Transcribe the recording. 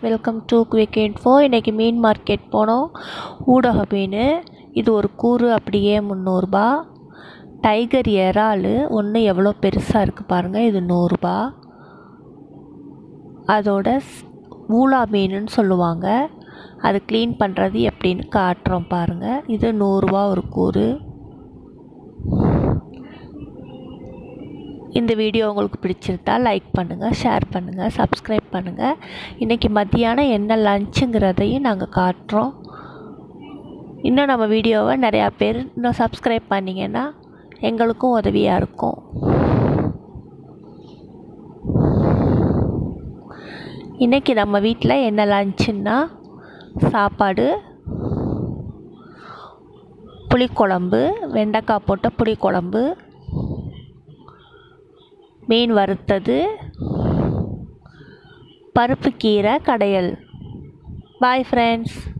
Welcome to quick info இன்றைக்கி மீன் market போனோம். ஊடக மீன். இது ஒரு கூறு அப்படியே முந்நூறுரூபா டைகர் இறால் ஒன்று எவ்வளோ பெருசாக இருக்குது பாருங்கள் இது நூறுரூபா அதோட ஸ்- ஊளா மீனுன்னு சொல்லுவாங்க. அது க்ளீன் பண்ணுறது எப்படின்னு காட்டுறோம் பாருங்கள் இது நூறுரூவா ஒரு கூறு. இந்த வீடியோ உங்களுக்கு பிடிச்சிருந்தா லைக் பண்ணுங்கள் ஷேர் பண்ணுங்கள் சப்ஸ்கிரைப் பண்ணுங்கள் இன்றைக்கி மத்தியானம் என்ன லஞ்சுங்கிறதையும் நாங்கள் காட்டுறோம். இன்னும் நம்ம வீடியோவை நிறையா பேர் இன்னும் சப்ஸ்கிரைப் பண்ணிங்கன்னா எங்களுக்கும் உதவியாக இருக்கும். இன்றைக்கி நம்ம வீட்டில் என்ன லஞ்சுன்னா சாப்பாடு புளிக்குழம்பு வெண்டைக்காய் போட்ட புளிக்குழம்பு மீன் வறுத்தது. பருப்பு கீரை கடையல். Bye friends